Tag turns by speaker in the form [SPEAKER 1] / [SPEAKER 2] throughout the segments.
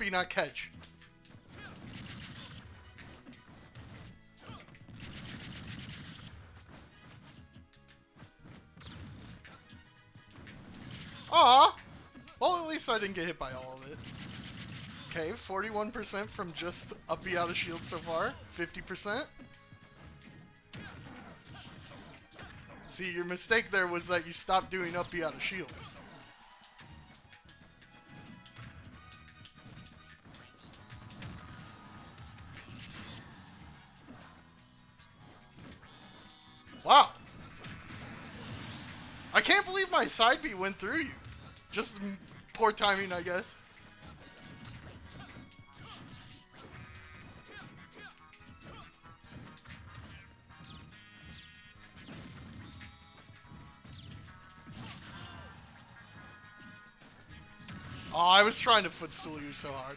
[SPEAKER 1] up B, not catch. Aw! Well, at least I didn't get hit by all of it. Okay, 41% from just up B out of shield so far. 50%. See, your mistake there was that you stopped doing up B out of shield. Believe my side B went through you. Just poor timing, I guess. Oh, I was trying to footstool you so hard.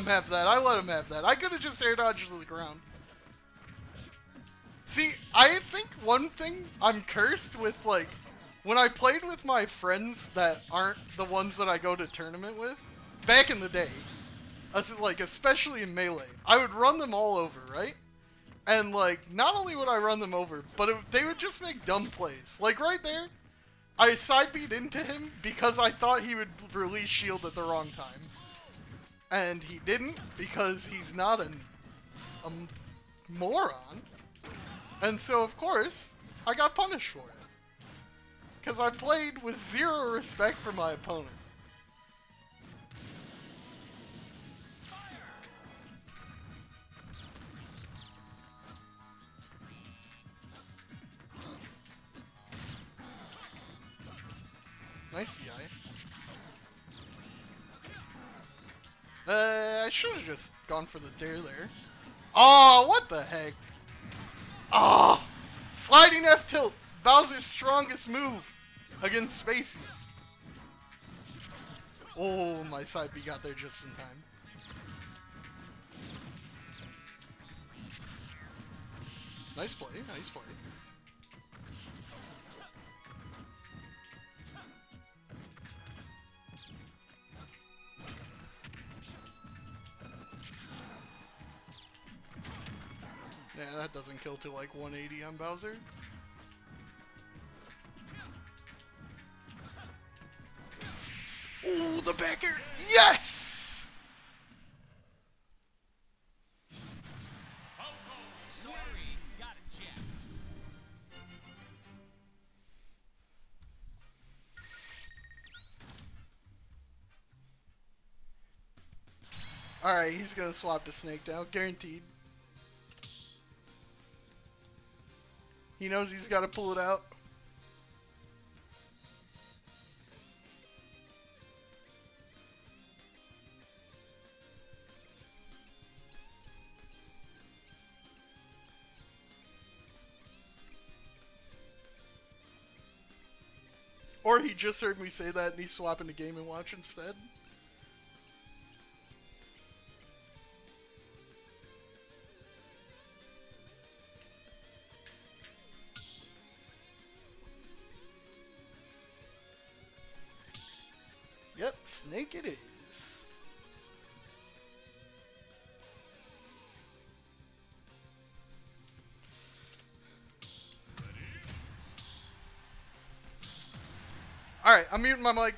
[SPEAKER 1] Him have that. I let him have that. I could have just air dodged to the ground. See, I think one thing I'm cursed with, like, when I played with my friends that aren't the ones that I go to tournament with, back in the day, like especially in melee, I would run them all over, right? And like, not only would I run them over, but it, they would just make dumb plays. Like right there, I side beat into him because I thought he would release shield at the wrong time, and he didn't because he's not an a moron. And so of course, I got punished for it. Because I played with zero respect for my opponent. Nice CI. Uh, I should have just gone for the dare there. Oh, what the heck? Oh, sliding F tilt. Bowser's strongest move against spacies. Oh, my side B got there just in time. Nice play, nice play. Kill to like 180 on Bowser. Ooh, the backer! Yes! Alright, he's gonna swap to Snake now, guaranteed. He knows he's gotta pull it out. Or he just heard me say that and he's swapping the Game and Watch instead. Alright, I'm muting my mic.